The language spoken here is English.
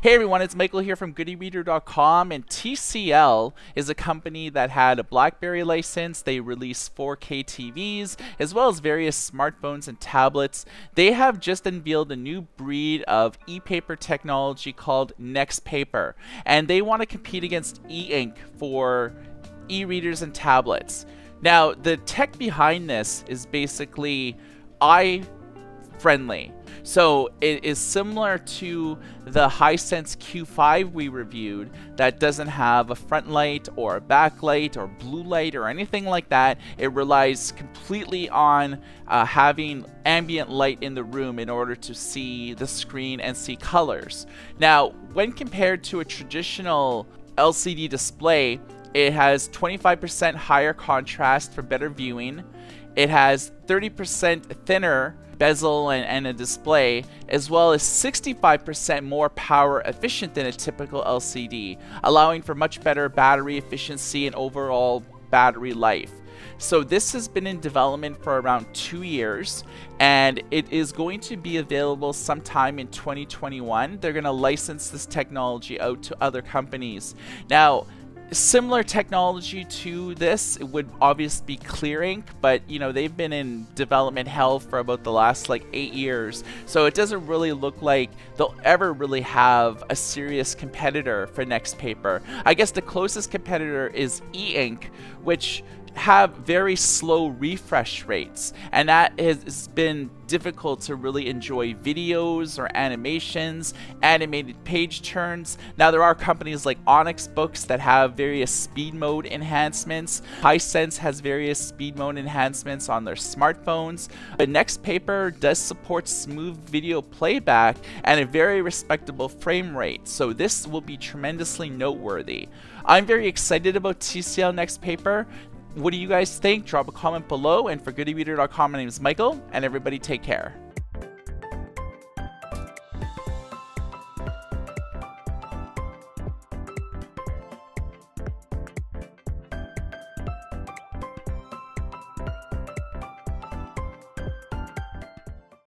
Hey everyone, it's Michael here from GoodEReader.com and TCL is a company that had a BlackBerry license. They release 4K TVs as well as various smartphones and tablets. They have just unveiled a new breed of e-paper technology called NXTPAPER and they want to compete against e-ink for e-readers and tablets. Now, the tech behind this is basically eye friendly. So it is similar to the Hisense Q5 we reviewed that doesn't have a front light or a back light or blue light or anything like that. It relies completely on uh, having ambient light in the room in order to see the screen and see colors. Now, when compared to a traditional LCD display, it has 25% higher contrast for better viewing. It has 30% thinner bezel and, and, a display, as well as 65% more power efficient than a typical LCD, allowing for much better battery efficiency and overall battery life. So this has been in development for around two years and it is going to be available sometime in 2021. They're going to license this technology out to other companies. Now, similar technology to this would obviously be Clearink, but you know they've been in development hell for about the last like eight years, so it doesn't really look like they'll ever really have a serious competitor for NXTPAPER I guess the closest competitor is E-Ink, which have very slow refresh rates, and that has been difficult to really enjoy videos or animations, animated page turns. Now there are companies like Onyx Boox that have various speed mode enhancements. Hisense has various speed mode enhancements on their smartphones. But NXTPAPER does support smooth video playback and a very respectable frame rate, so this will be tremendously noteworthy. I'm very excited about TCL NXTPAPER what do you guys think? Drop a comment below. And for goodereader.com, my name is Michael, and everybody take care.